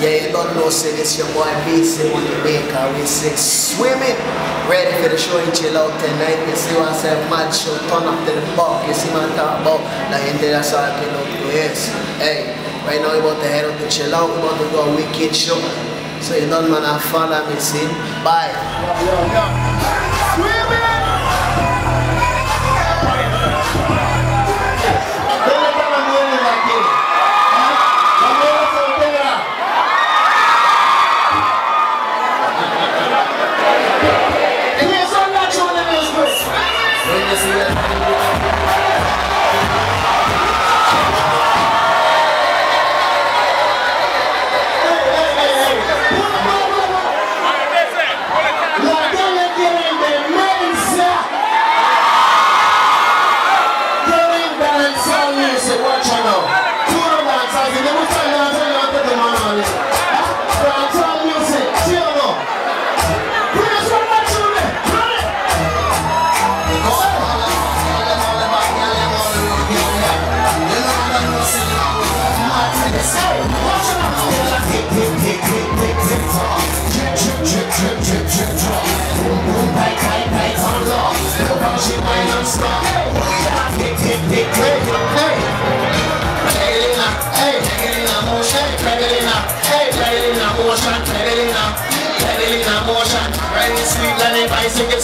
Yeah, you don't know, say this your boy BC Money Maker. Uh, we say swimming. Ready for the show in chill out tonight. You see what I say, mad show, turn up to the buck. You see what I'm talking about? And that's all I can do. Yes. Hey, right now we're about to head up to chill out. We're about to go a wicked show. So you don't man, follow me, see? Bye. Yo. Sweet,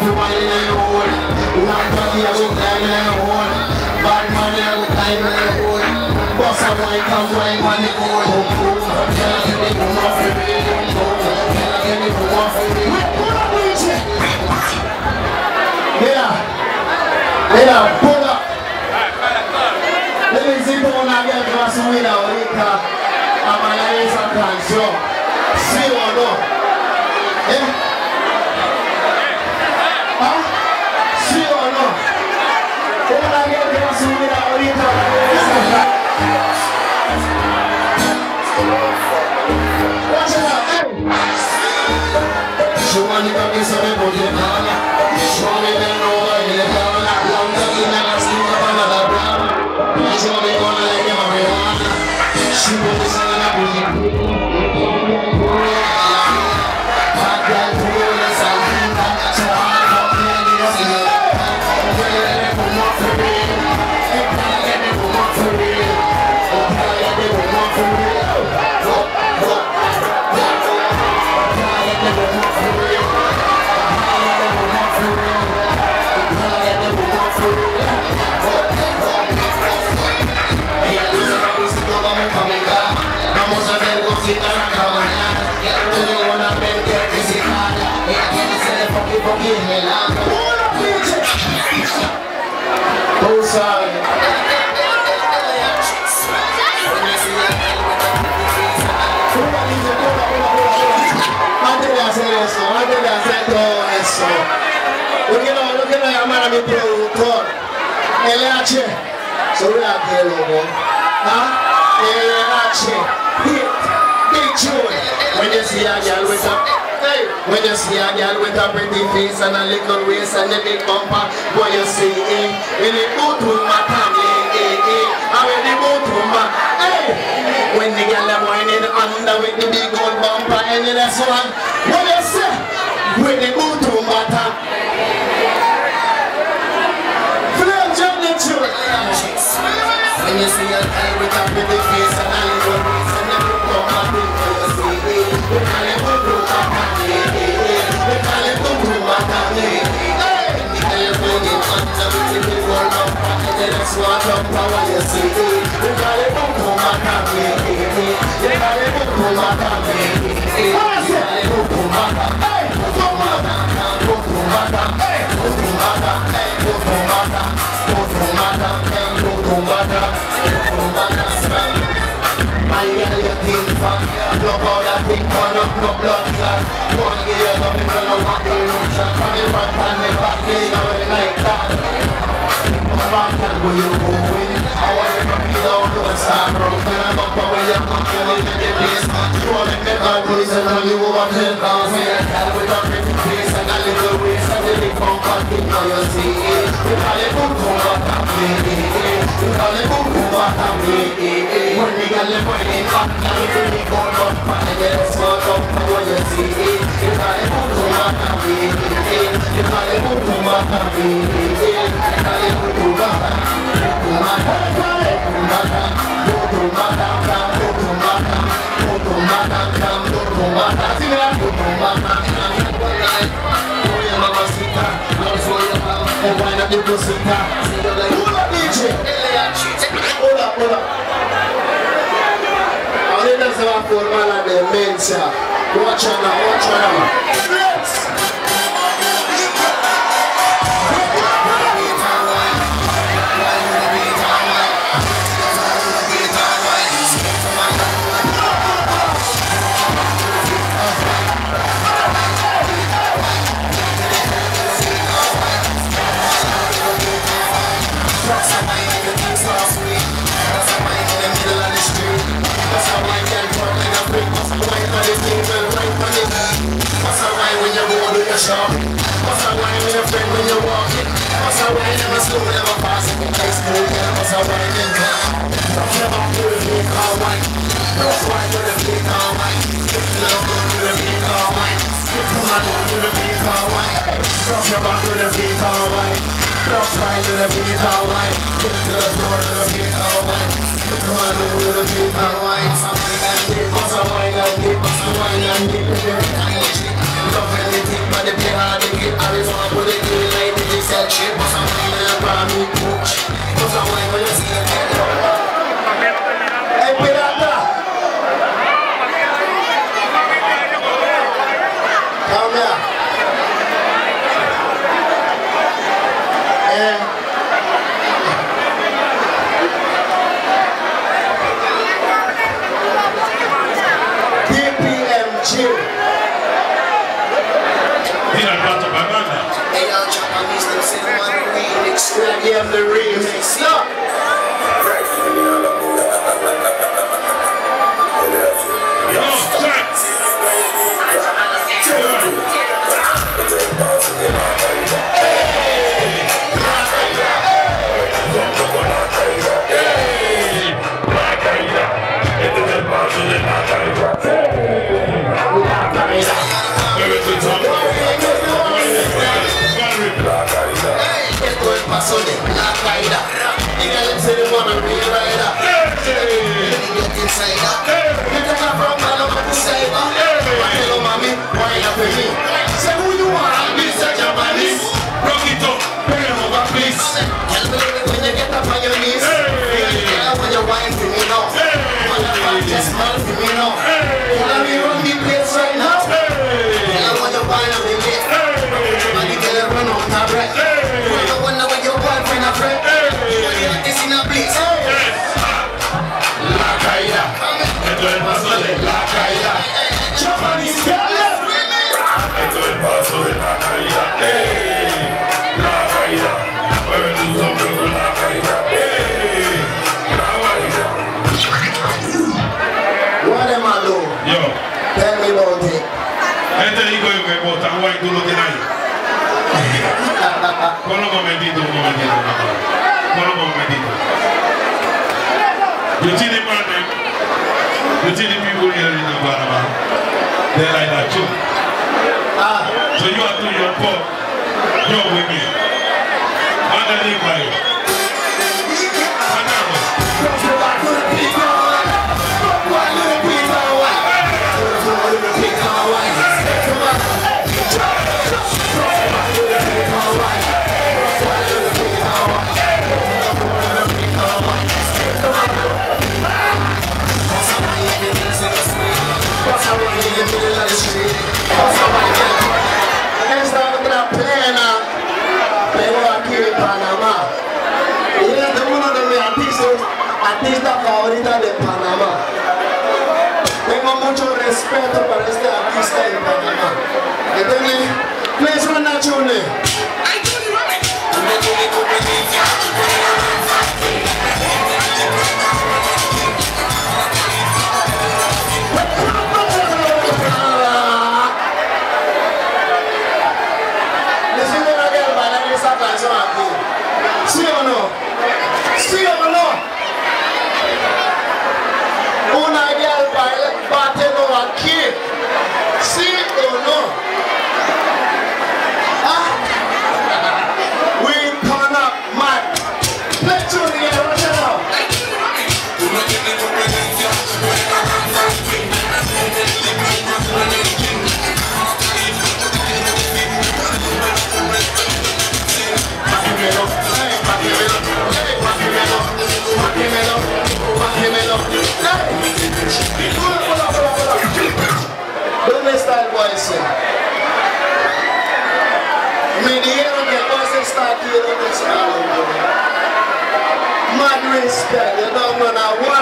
To get get you Yeah Yeah, pull up Let me see cómo nadie va a subir ahorita a bailar esa canción. ¿Sí o no? ¿Eh? ¿Ah? She want me bend over in the corner Long time in a sleep up another brown She want me gonna like a marijuana She put Ele amara mi pe òótọ́. Ele ache. Sori abi elowo. Ha? Ele ache. Big tune. When you see a girl with a hey, when you see a girl with a pretty face and a little waist and a big bumper, what you see it When it go to my Hey, hey, eh, and when it go to my hey, when the girl are whining under with the big old bumper and the next one, what you say When it go to my time. Hey, I hear you. think from Look how that thing turn up, no blood clot One year, no people no want the From the front and the know like that Back and where you going I want you to feel out to broken I'm up where you're fucking in the You want to make my police and tell you pounds Me a cat with a pretty See it boom You you pussy Hold up DJ Hold up, hold up the men sir Watch out now, watch out now Talking about to the car wine. Don't wine to the car wine. Get to the floor to the. Come on, go to the big car wine. What's a wine and a wine and a wine and dip? The Tell me about Joo. Ten minuutin. Entä Iko Juke kohta, vain tullut näin? Kolme momentin tullut momentin tullut. Kolme momentin tullut. You see the man, eh? you see the people here in the Panama. They're like that too. Ah. So you are doing your part, your women. Underneath by you. Panama. respeto para este artista de Panamá. Que tengan, please one ¿Dónde está el guayse? Me que el está aqui donde está el guayse. Mad respect, you don't know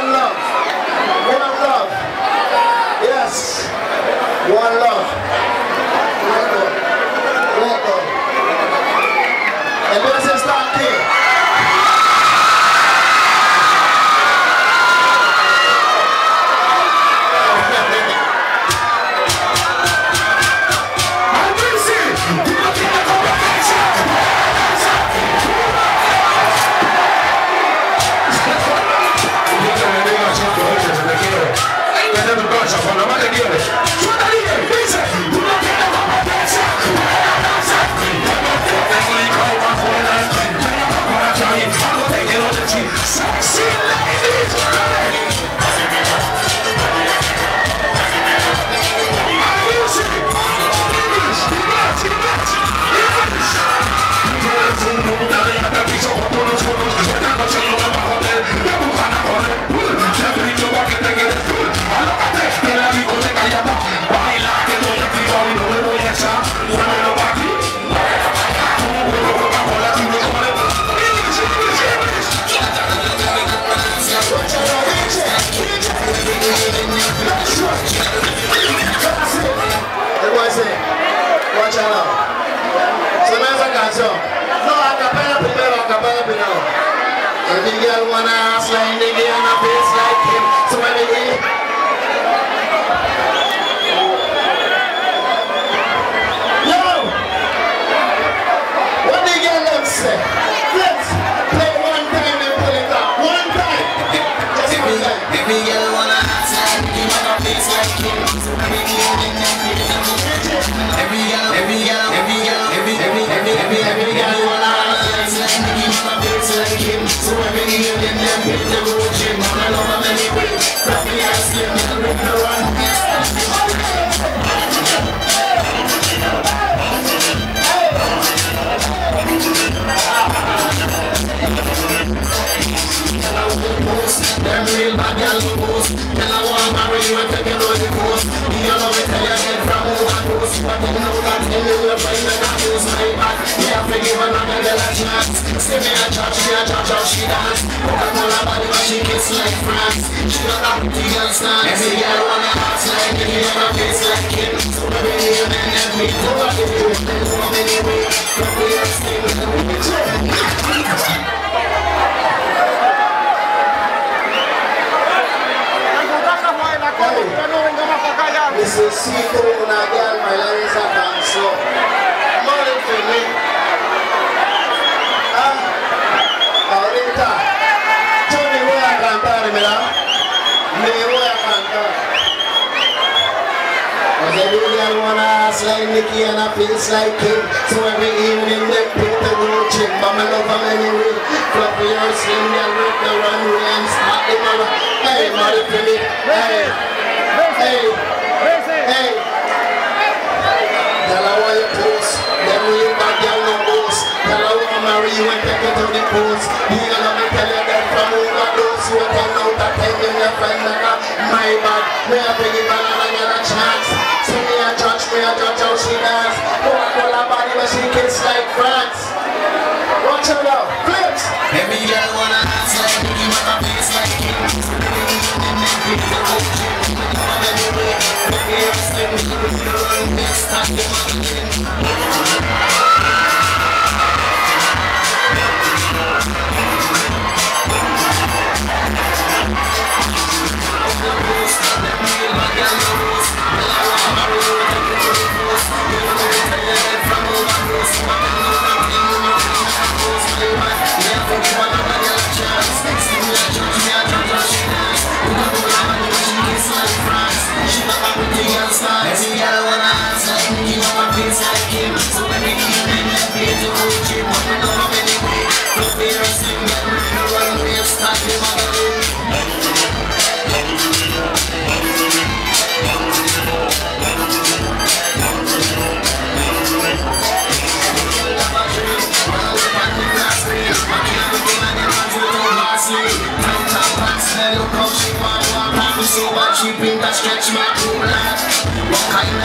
act like rhymes You know how you understand Every girl wanna act like me You know it's like him So baby, you and me Do I give you a thing from anywhere From the upstate Necesito una llama, la esa canción. Madre que Cause every girl wanna ass like Nicky and I feel like him. So every evening they pick the road chick But my love I'm anyway. Fluffy or slim girl with the runway And smart the mother. Hey, mother for me Hey, hey, hey. Tell her why you close Then we you bad girl no boss Tell her why marry you and take her to the coast You gonna tell you that from overdose. You a ten out of ten, you your friend a my bad. Me a big banana, get a chance. So me a judge, me a judge how she dance. Coca-Cola body, but she kiss like France.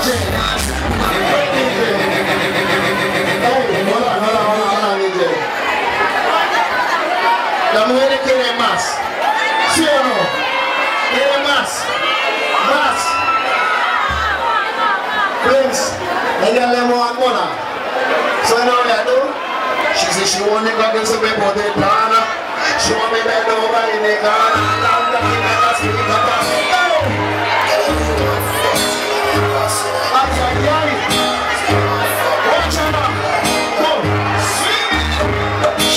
La mujer quiere más. ¿Sí o no? Quiere más. Más. Prince, ella le moja So you know what I do? She said she want the goggles to be put in corner. She want me bend over in the. Down the king and the speak up. Ay,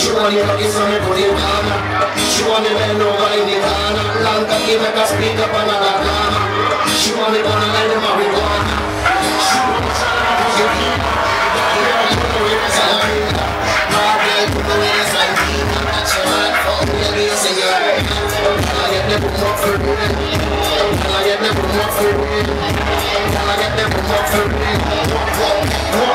She want the goggles to be put in corner. She want me bend over in the corner. Long cocky make her speak up another corner. She want me gonna let the marijuana. She want me Ella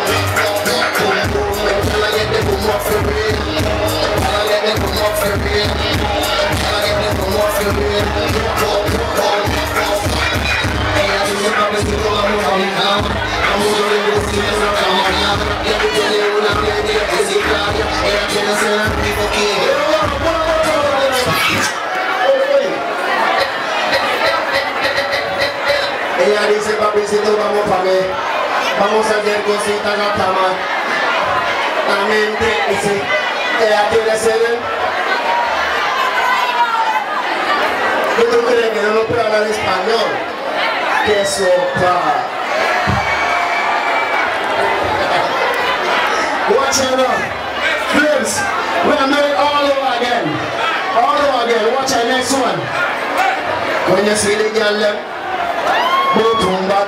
papicito, vamos para ver. Vamos a hacer cositas en la cama. La mente dice, ella quiere ser. ¿Y tú crees que yo no puedo hablar español? ¡Qué sopa! Watch it now. Flips, we are doing all over again. All over again. Watch our next one. When you see the girl, butumba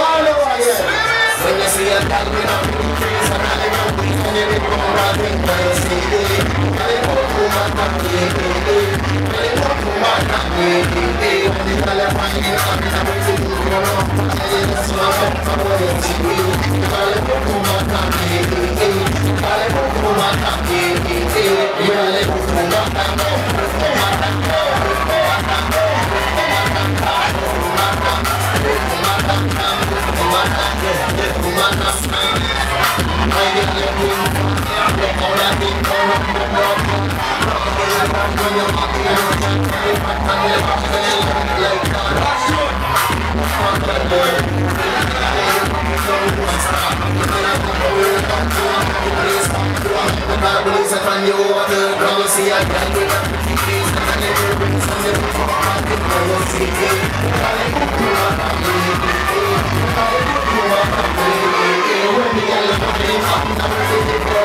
all over here. When you see when you see it, and the butumba tam ye eh eh, and the butumba tam ye eh eh, and the girl find you and the way to do and to come over I'm gonna butumba tam ye eh eh, and the butumba tam Woman, Release it on you. over the ground, see a girl with a pretty face And then you bring some little fuck back in my city When the girl look at me, I'm ready for